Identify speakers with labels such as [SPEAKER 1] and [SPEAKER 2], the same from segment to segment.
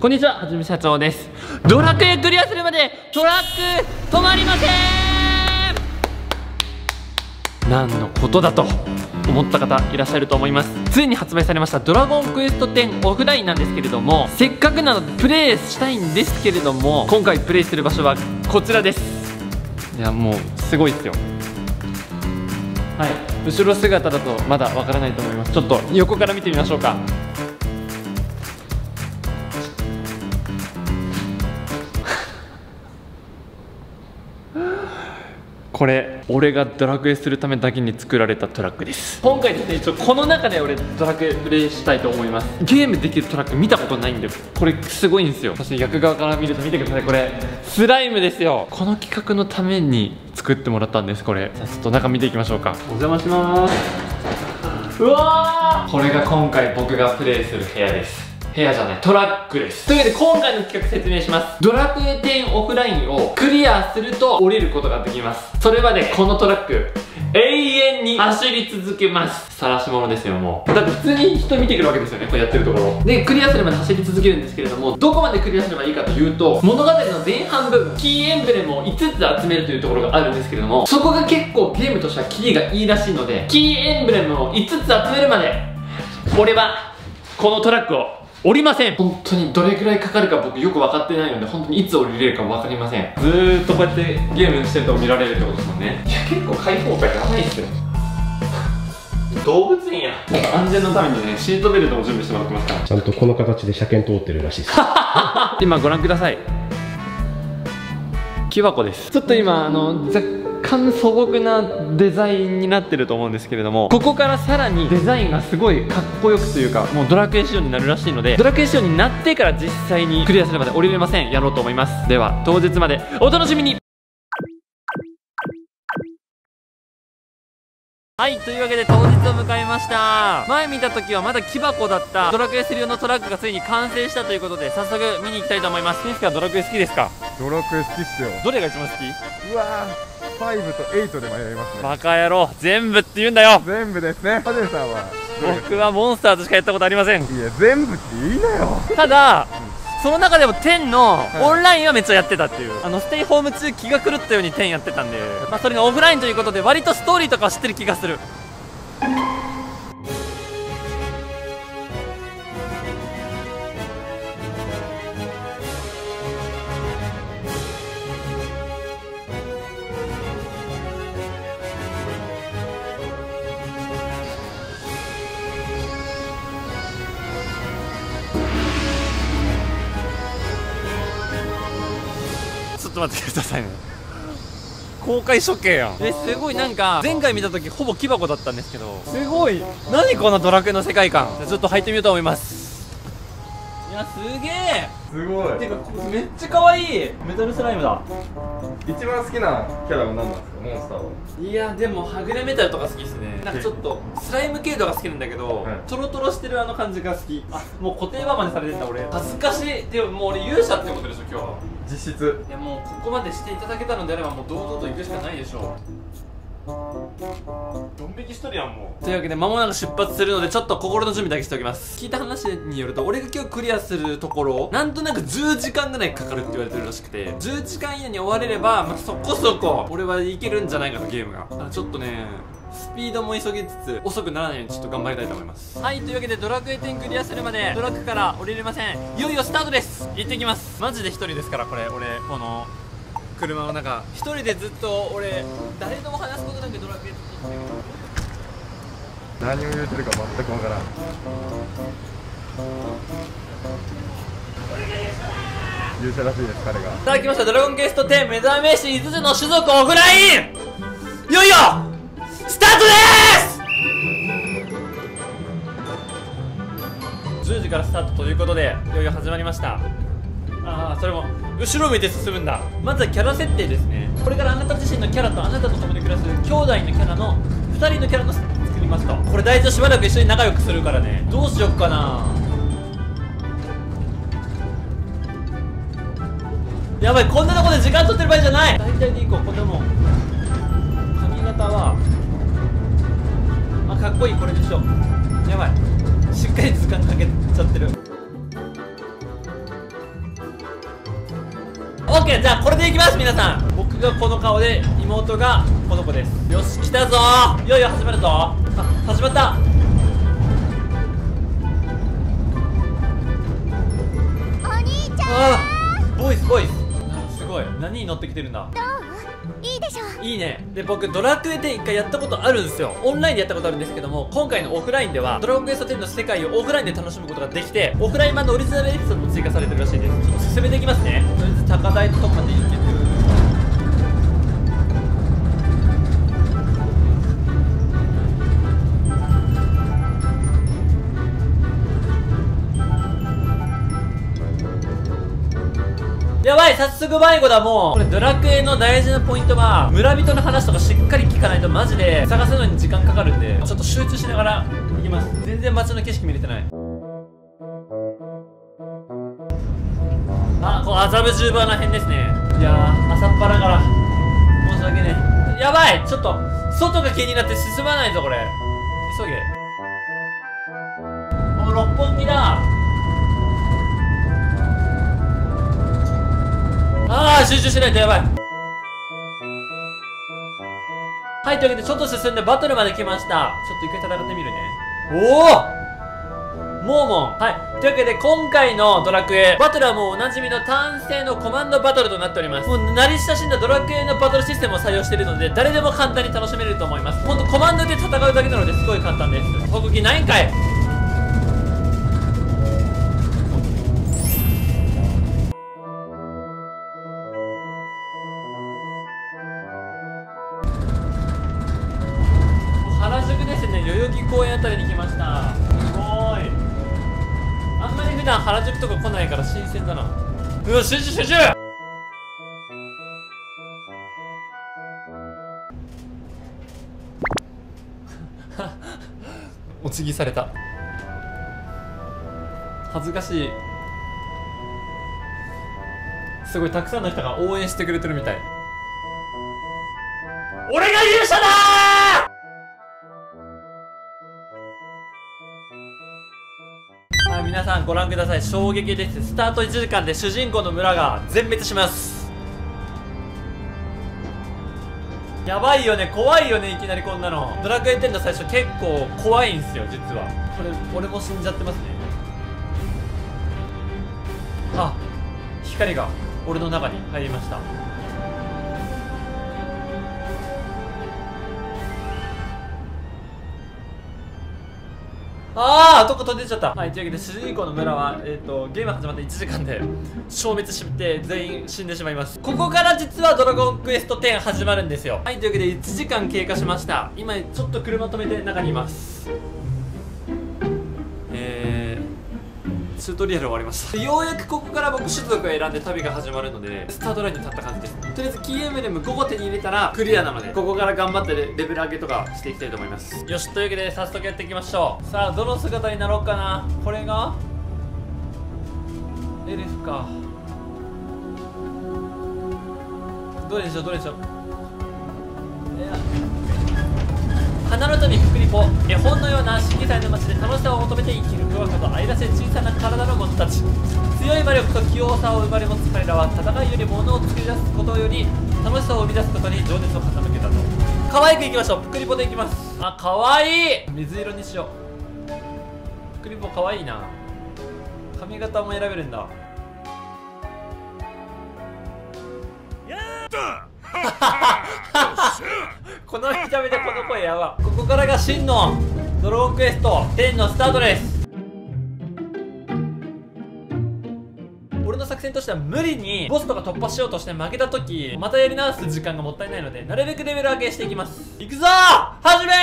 [SPEAKER 1] こんにちははじめ社長です。ドラクエクリアするまでトラック止まりません。何のことだと思った方いらっしゃると思います？ついに発売されました「ドラゴンクエスト10オフライン」なんですけれどもせっかくなのでプレイしたいんですけれども今回プレイする場所はこちらです。いやもうすごいですよ。はい。後ろ姿だとまだわからないと思います。ちょっと横から見てみましょうかこれ俺がドラクエするためだけに作られたトラックです。今回ですね一応この中で俺ドラクエプレイしたいと思います。ゲームできるトラック見たことないんでこれすごいんですよ。そして逆側から見ると見てくださいこれスライムですよ。この企画のために作ってもらったんですこれ。さあちょっと中見ていきましょうか。お邪魔します。うわー。これが今回僕がプレイする部屋です部屋じゃないトラックです。というわけで今回の企画説明します。ドラクエ10オフラインをクリアすると降りることができます。それまでこのトラック永遠に走り続けます。晒し者ですよもう。だって普通に人見てくるわけですよねこうやってるところでクリアするまで走り続けるんですけれどもどこまでクリアすればいいかというと物語の前半部分キーエンブレムを5つ集めるというところがあるんですけれどもそこが結構ゲームとしてはキリがいいらしいのでキーエンブレムを5つ集めるまで俺はこのトラックを降りません。本当にどれくらいかかるか僕よく分かってないので本当にいつ降りれるか分かりません。ずーっとこうやってゲームしてると見られるってことですもんね。いや結構開放感やばいっすよ。動物園や。安全のためにねシートベルトも準備してもらってますから。
[SPEAKER 2] ちゃんとこの形で車検通ってるらしいです。
[SPEAKER 1] 今ご覧ください。木箱です。ちょっと今あの若干素朴なデザインになってると思うんですけれどもここからさらにデザインがすごいかっこよくというかもうドラクエ仕様になるらしいのでドラクエ仕様になってから実際にクリアするまで降りれません。やろうと思います。では当日までお楽しみに。はい、というわけで当日を迎えました。前見た時はまだ木箱だったドラクエ3用のトラックがついに完成したということで早速見に行きたいと思います。いいですかドラクエ好きですか？
[SPEAKER 3] ドラクエ好きっすよ。
[SPEAKER 1] どれが一番好き？
[SPEAKER 3] うわー5と8で迷いますね。
[SPEAKER 1] バカ野郎全部って言うんだよ。
[SPEAKER 3] 全部ですね。ハゼさんは
[SPEAKER 1] 僕はモンスターとしかやったことありません。
[SPEAKER 3] いや全部って言いなよ。
[SPEAKER 1] ただ、その中でも10のオンラインはめっちゃやってたっていう、あのステイホーム中気が狂ったように10やってたんで、まあ、それがオフラインということで割とストーリーとかは知ってる気がすると待ってくださいね。公開処刑やん。えすごいなんか前回見た時ほぼ木箱だったんですけど。すごい。何このドラクエの世界観。ちょっと入ってみようと思います。いやすげえ。
[SPEAKER 3] すごい。
[SPEAKER 1] てかめっちゃ可愛い。メタルスライムだ。
[SPEAKER 3] 一番好きなキャラは何なんですかモンスターは。い
[SPEAKER 1] やでもはぐれメタルとか好きですね。なんかちょっとスライム系度が好きなんだけど、
[SPEAKER 3] はい。
[SPEAKER 1] トロトロしてるあの感じが好き。あもう固定版までされてんだ俺。恥ずかしい。でももう俺勇者ってことでしょ今日。は
[SPEAKER 3] 実質。
[SPEAKER 1] いやもうここまでしていただけたのであればもう堂々と行くしかないでしょう。ドン引きしとるやんもう。というわけで間もなく出発するのでちょっと心の準備だけしておきます。聞いた話によると俺が今日クリアするところなんとなく10時間ぐらいかかるって言われてるらしくて10時間以内に終われれば、まあ、そこそこ俺はいけるんじゃないかとゲームが。ちょっとねスピードも急ぎつつ遅くならないようにちょっと頑張りたいと思います。はいというわけでドラクエ10クリアするまでトラックから降りれません。いよいよスタートです。行ってきます。マジで一人ですからこれ俺この車の中一人でずっと俺誰とも話すことなくドラクエずっとしてる
[SPEAKER 3] 何を言うてるか全くわからん。勇者らしいです彼が。
[SPEAKER 1] いただきました。ドラゴンクエスト10目覚めし5つの種族オフラインい!よいよスタートです。10時からスタートということでいよいよ始まりました。ああそれも後ろを向いて進むんだ。まずはキャラ設定ですね。これからあなた自身のキャラとあなたと共に暮らす兄弟のキャラの2人のキャラの作りますと。これ大事しばらく一緒に仲良くするからね。どうしよっかな。やばいこんなとこで時間取ってる場合じゃない。大体でいこうこれも髪型はかっこいいこれでしょやばい。しっかり時間かけちゃってる。ケーじゃあこれでいきます皆さん。僕がこの顔で妹がこの子です。よし来たぞ。いよいよ始まるぞ。あ始まった。
[SPEAKER 4] お兄ちゃん。
[SPEAKER 1] ボイスボイス。なすごい。何に乗ってきてるんだ
[SPEAKER 4] しょ。
[SPEAKER 1] いいね。で僕ドラクエ10一回やったことあるんですよ。オンラインでやったことあるんですけども今回のオフラインではドラクエスト10の世界をオフラインで楽しむことができてオフライン版のオリジナルエピソードも追加されてるらしいです。ちょっと進めていきますね。とりあえず高台とこまで行けてる。やばい早速迷子だもうこれドラクエの大事なポイントは村人の話とかしっかり聞かないとマジで探すのに時間かかるんでちょっと集中しながら行きます。全然街の景色見れてない。あこう麻布十番ら辺ですね。いやー朝っぱらから。申し訳ねえ。やばい！ちょっと外が気になって進まないぞこれ。急げ。もう六本木だ。ああ集中しないとやばい。はいというわけでちょっと進んでバトルまで来ました。ちょっと一回戦ってみるね。おおモーモン。はいというわけで今回のドラクエバトルはもうおなじみの単性のコマンドバトルとなっております。もう慣れ親しんだドラクエのバトルシステムを採用しているので誰でも簡単に楽しめると思います。ほんとコマンドで戦うだけなのですごい簡単です。特技ないんかい。原宿とか来ないから新鮮だな。うわ集中集中。お辞儀された。恥ずかしい。すごいたくさんの人が応援してくれてるみたい。俺が勇者だはい、皆さんご覧ください。衝撃です。スタート1時間で主人公の村が全滅します。やばいよね。怖いよね。いきなりこんなの。ドラクエ10の最初結構怖いんすよ実は。これ俺も死んじゃってますね。あ光が俺の中に入りましたああとこ飛んでっちゃった。はいというわけで主人公の村は、えー、とゲーム始まって1時間で消滅して全員死んでしまいます。ここから実はドラゴンクエスト10始まるんですよ。はいというわけで1時間経過しました。今ちょっと車止めて中にいます。チュートリアル終わりました。ようやくここから僕種族を選んで旅が始まるのでスタートラインに立った感じです。とりあえずキーエムレム5個手に入れたらクリアなのでここから頑張ってレレベル上げとかしていきたいと思います。よしというわけで早速やっていきましょう。さあどの姿になろうかな。これがエルフか。どれにしようどれにしよう。いや花の富福利ポ絵本のような色彩の街で楽しさを求めて生きるクワカと愛らしい小さな体の者たち強い魔力と器用さを生まれ持つ彼らは戦いより物を作り出すことより楽しさを生み出すことに情熱を傾けたと。可愛くい。きましょうプクリポでいきますあ可愛い。水色にしようプクリポ可愛いな。髪型も選べるんだ。この見た目でこの声やばここからが真のドラゴンクエスト。10のスタートです。俺の作戦としては無理にボスとか突破しようとして負けた時またやり直す時間がもったいないのでなるべくレベル上げしていきます。いくぞ！始め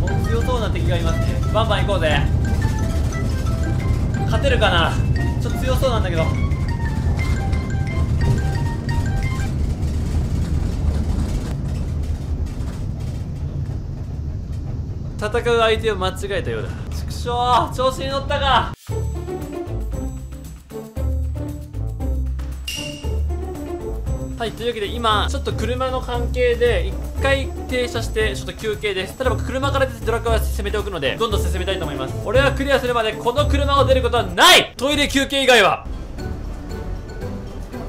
[SPEAKER 1] お強そうな敵がいますね。バンバン行こうぜ。勝てるかな？ちょっと強そうなんだけど。戦う相手を間違えたようだ。畜生調子に乗ったか。はいというわけで今ちょっと車の関係で1回停車してちょっと休憩です。ただ僕車から出てドラクエは進めておくのでどんどん進めたいと思います。俺はクリアするまでこの車を出ることはない。トイレ休憩以外は。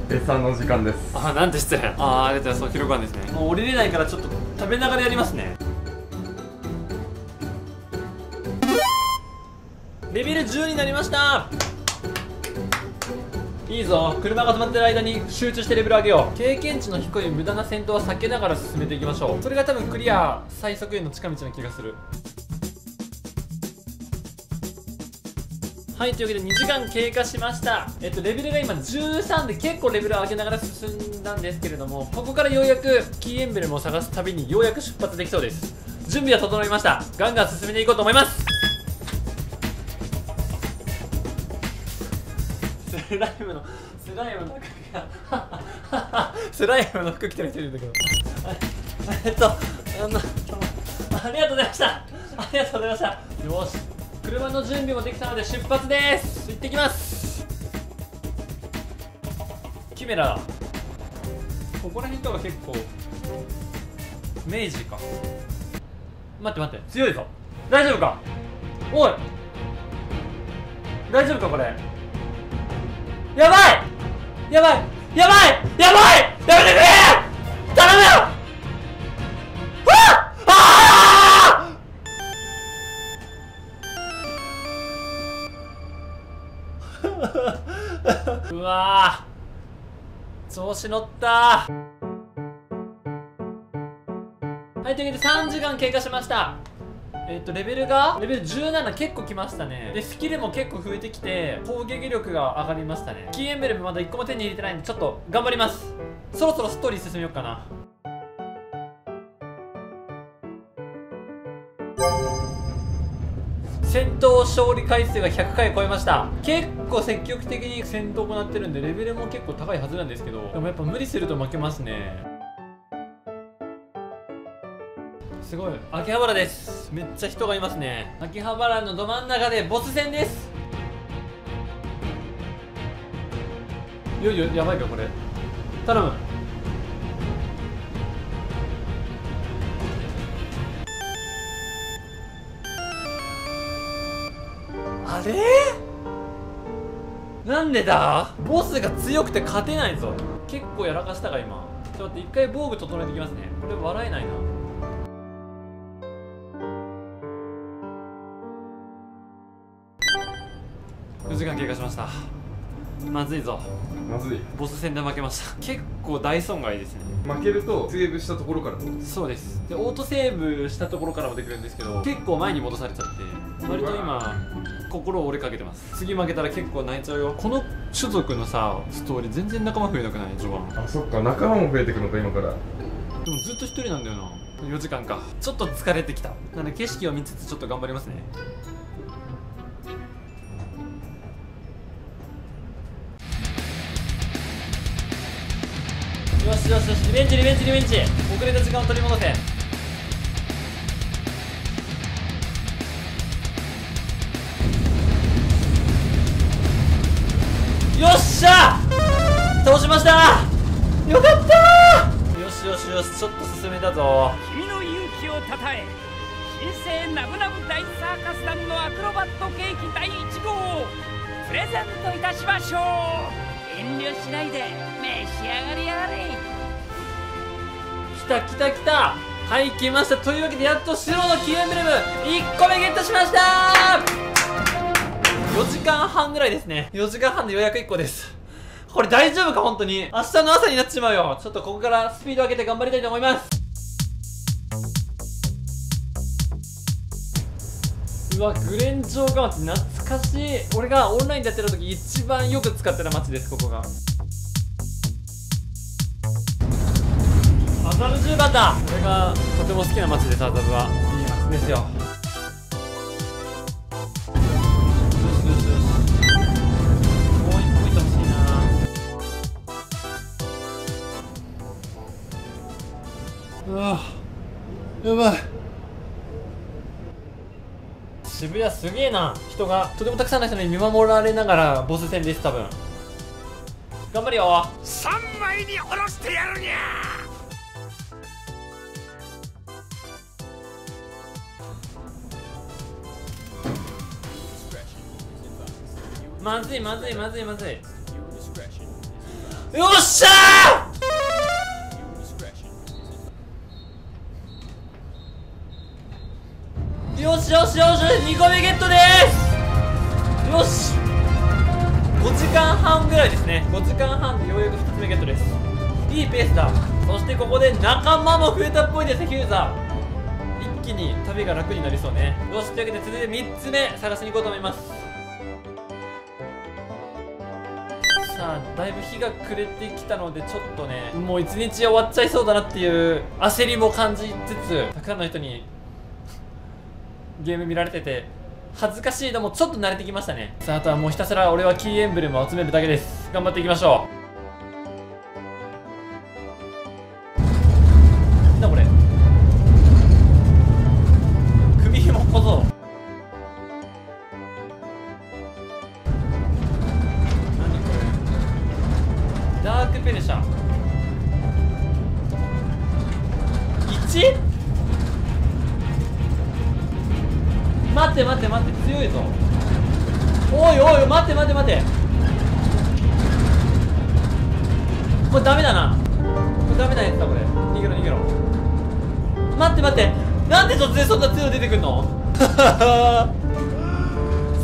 [SPEAKER 3] 餌の時間です。
[SPEAKER 1] あなんて失礼。ああありがとうございます。そう記録あるんですね。もう降りれないからちょっと食べながらやりますねレベル10になりました。いいぞ。車が止まってる間に集中してレベル上げよう。経験値の低い無駄な戦闘は避けながら進めていきましょう。それが多分クリア最速への近道な気がする。はいというわけで2時間経過しました。えっとレベルが今13で結構レベル上げながら進んだんですけれどもここからようやくキーエンブレムを探す旅にようやく出発できそうです。準備は整いました。ガンガン進めていこうと思います。スライムのスライムの服がスライムの服着てる人いるんだけど。えっとあのありがとうございました。ありがとうございました。よし。車の準備もできたので出発です。行ってきます。キメラ。ここら辺とか結構明治か。待って待って。強いぞ。大丈夫か？おい。大丈夫かこれ？やばい！やばい！やばい！やばい！やめてくれ！頼むよ！ああー！うわー！調子乗ったはいというわけで3時間経過しました。えっ、とレベルがレベル17結構きましたね。でスキルも結構増えてきて攻撃力が上がりましたね。キーエンブレムまだ1個も手に入れてないんでちょっと頑張ります。そろそろストーリー進めようかな。戦闘勝利回数が100回超えました。結構積極的に戦闘を行ってるんでレベルも結構高いはずなんですけどでもやっぱ無理すると負けますね。すごい。秋葉原です。めっちゃ人がいますね。秋葉原のど真ん中でボス戦です。いよいよやばいかこれ。頼む。あれ？なんでだ？ボスが強くて勝てないぞ。結構やらかしたか今。ちょっと待って一回防具整えてきますね。これ笑えないな4時間経過しました。まずいぞ。
[SPEAKER 3] まずい。
[SPEAKER 1] ボス戦で負けました。結構大損害ですね。
[SPEAKER 3] 負けるとセーブしたところから
[SPEAKER 1] そうです。でオートセーブしたところからもできるんですけど結構前に戻されちゃって割と今心折れかけてます。次負けたら結構泣いちゃうよ。この種族のさストーリー全然仲間増えなくない？序盤。
[SPEAKER 3] あそっか。仲間も増えてくのか今から。
[SPEAKER 1] でもずっと一人なんだよな。4時間か。ちょっと疲れてきた。なので景色を見つつちょっと頑張りますねよしよしよしリベンジリベンジリベンジ遅れた時間を取り戻せよっしゃ倒しましたよかったよしよしよしちょっと進めたぞ
[SPEAKER 5] 君の勇気をたたえ新生ナブナブ大サーカス団のアクロバットケーキ第1号プレゼントいたしましょう遠慮しないで召し上がりやがれ。
[SPEAKER 1] 来た来た来た。はい来ました。というわけでやっと白のキーエンブレム1個目ゲットしました。4時間半ぐらいですね。4時間半で予約1個です。これ大丈夫か本当に。明日の朝になっちまうよ。ちょっとここからスピード上げて頑張りたいと思います。うわグレン城下町懐かしい。俺がオンラインでやってた時一番よく使ってた街ですここが。麻布十番だ。俺がとても好きな街です麻布は。いい街ですよ。よしよしよし。もう一個いてほしいな。うわ。やばい。渋谷すげえな。人が。とてもたくさんの人に見守られながらボス戦です多分。頑張るよ。
[SPEAKER 5] 3枚に下ろしてやるにゃ
[SPEAKER 1] まずいまずいまずいまずい。よっしゃーよしよしよし2個目ゲットです。よし。5時間半ぐらいですね。5時間半でようやく2つ目ゲットです。いいペースだ。そしてここで仲間も増えたっぽいですヒューザー。一気に旅が楽になりそうね。よしというわけで続いて3つ目探しに行こうと思います。さあだいぶ日が暮れてきたのでちょっとねもう一日終わっちゃいそうだなっていう焦りも感じつつたくさんの人にゲーム見られてて恥ずかしいのもちょっと慣れてきましたね。さああとはもうひたすら俺はキーエンブレムを集めるだけです。頑張っていきましょう。なんだこれ。首紐小僧。何これ。ダークペルシャ 1? 待って待って待って強いぞ。おいおい待って待って待って。これダメだな。これダメなやつだこれ。逃げろ逃げろ。待って待って。なんで突然そんな強いの？出てくんの？セ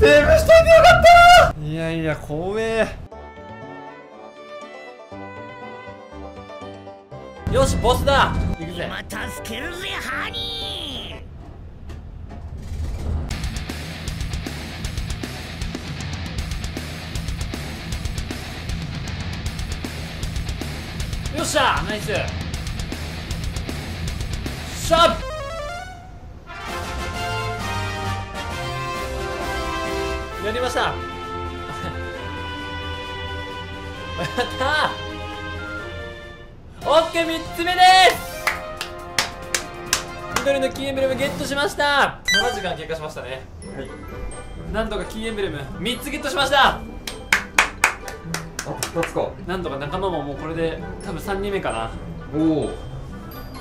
[SPEAKER 1] ーブしといてよかったいやいや怖え。よしボスだ。行くぜ。
[SPEAKER 5] また助けるぜハニ
[SPEAKER 1] よっしゃナイス。しゃっやりました。やったー。オッケー3つ目です。緑のキーエンブレムゲットしました。7時間経過しましたね。はい。なんとかキーエンブレム3つゲットしました
[SPEAKER 3] あと2つか。
[SPEAKER 1] なんとか仲間ももうこれで多分3人目かな。
[SPEAKER 3] おお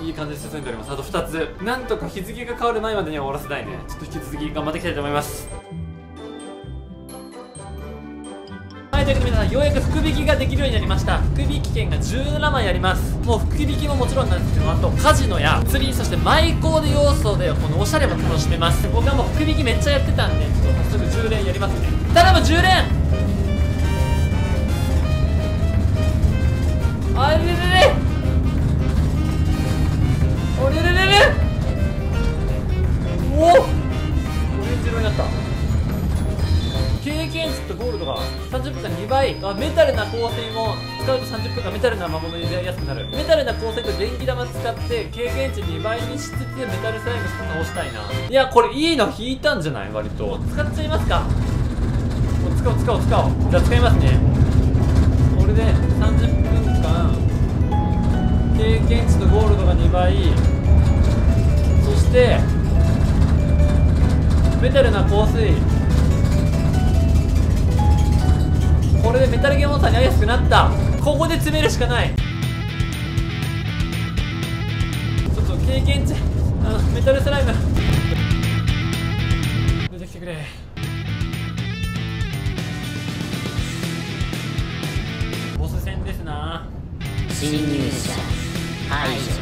[SPEAKER 1] いい感じで進んでおります。あと2つ。なんとか日付が変わる前までには終わらせたいね。ちょっと引き続き頑張っていきたいと思います。はいというわけで皆さんようやく福引きができるようになりました。福引き券が17枚あります。もう福引きももちろんなんですけどあとカジノや釣りそしてマイコーデ要素でこのおしゃれも楽しめます。僕はもう福引きめっちゃやってたんでちょっと早速10連やりますね。頼む10連あれれれれおれれれれおオレンジ色になった経験値とゴールドが30分間2倍あメタルな光線を使うと30分間メタルな魔物に出会いやすくなるメタルな光線と電気玉使って経験値2倍にしつつメタルスライム倒したいないやこれいいの引いたんじゃない割と使っちゃいますかもう使おう使おう使おうじゃあ使いますねこれで30分間経験値とゴールドが2倍。そしてメタルな香水。これでメタルゲーモンスターに会いやすくなった。ここで詰めるしかない。ちょっと経験値あのメタルスライム。
[SPEAKER 6] 侵入者排除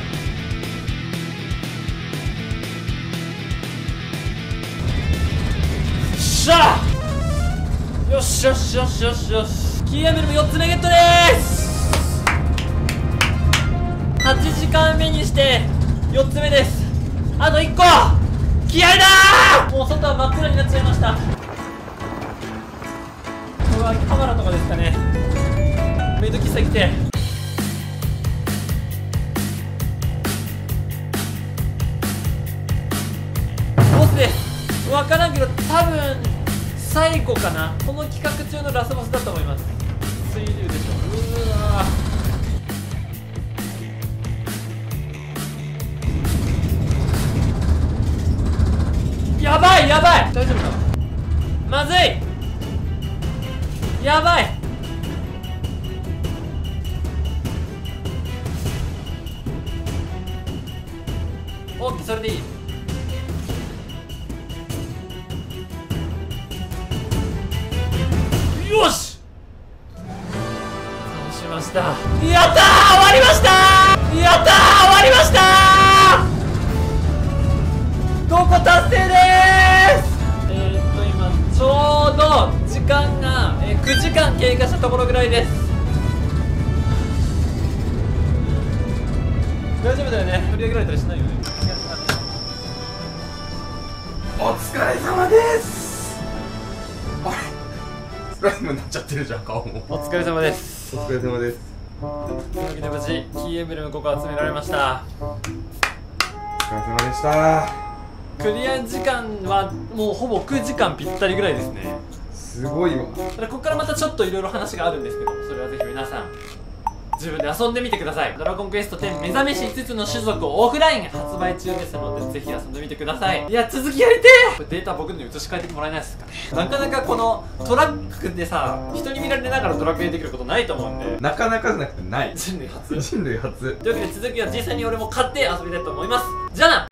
[SPEAKER 1] しゃよしよしよしよしよし。キーエムルも4つ目ゲットです。8時間目にして4つ目です。あと1個。気合いだ。ーもう外は真っ暗になっちゃいました。これはカメラとかですかね。メイド喫茶来て。からんけど多分最後かな。この企画中のラスボスだと思います。水流でしょ。うわやばいやばい。大丈夫か。まずい。やばい。オッケーそれでいい。ところぐらいです。大丈夫だよね。取り上げられたりしないよね。
[SPEAKER 3] お疲れ様です。あれ？スライムになっちゃってるじゃん顔も。
[SPEAKER 1] お疲れ様です。
[SPEAKER 3] お疲れ様です。
[SPEAKER 1] というわけで無事キーエンブレム5個集められました。
[SPEAKER 3] お疲れ様でした。
[SPEAKER 1] クリア時間はもうほぼ9時間ぴったりぐらいですね
[SPEAKER 3] すごいわ。
[SPEAKER 1] ここからまたちょっといろいろ話があるんですけどそれはぜひ皆さん自分で遊んでみてください。ドラゴンクエスト10目覚めし5つの種族オフライン発売中ですのでぜひ遊んでみてください。いや続きやりてえ。これデータ僕のに移し替えてもらえないですか。ねなかなかこのトラックでさ人に見られながらドラクエできることないと思うんで。
[SPEAKER 3] なかなかじゃなくてない。
[SPEAKER 1] 人類初。
[SPEAKER 3] 人類初。
[SPEAKER 1] というわけで続きは実際に俺も買って遊びたいと思います。じゃあな